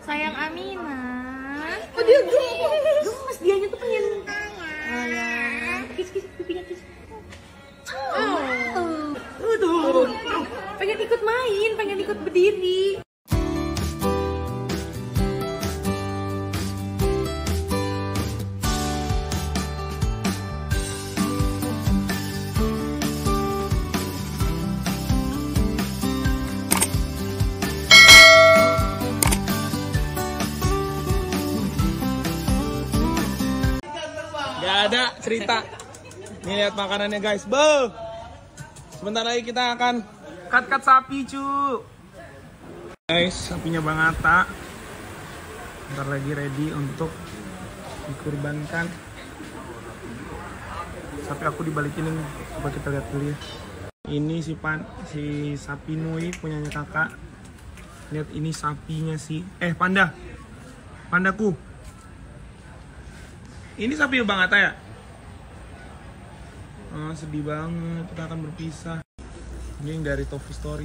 Sayang Amina. Oh dia gemes. Gemes dianya tuh pengen. Oh. Kis kis pipinya kis. Oh. Aduh. Pengen ikut main, pengen ikut berdiri. Gak ada cerita. Nih lihat makanannya guys. Be. Sebentar lagi kita akan cut-cut sapi cu. Guys, sapinya Bang Atta. Bentar lagi ready untuk dikurbankan. Sapi aku dibalikin ini. Coba kita lihat dulu ya. Ini si pan si sapi Nui punyanya kakak. Lihat ini sapinya si eh panda. Pandaku. Ini sapi Bang Atta ya? Oh, sedih banget, kita akan berpisah. Ini yang dari Tofu Story.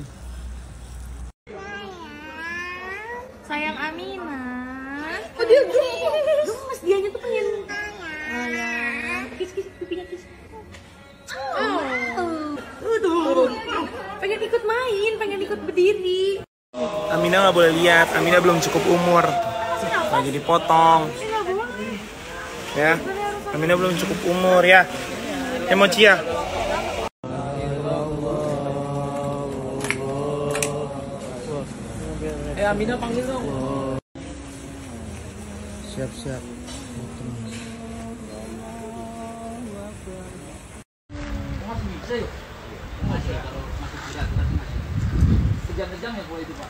Sayang Amina. Oh dia gemes. Gemes dianya tuh pengen. Oh ya. Kis kis pipinya kis. Oh. Aduh. Pengen ikut main, pengen ikut berdiri. Amina nggak boleh lihat, Amina belum cukup umur. Lagi dipotong ya. Aminah belum cukup umur ya. Emoji ya. Eh Aminah panggil dong. Siap-siap kejang-kejang ya kalau itu pak.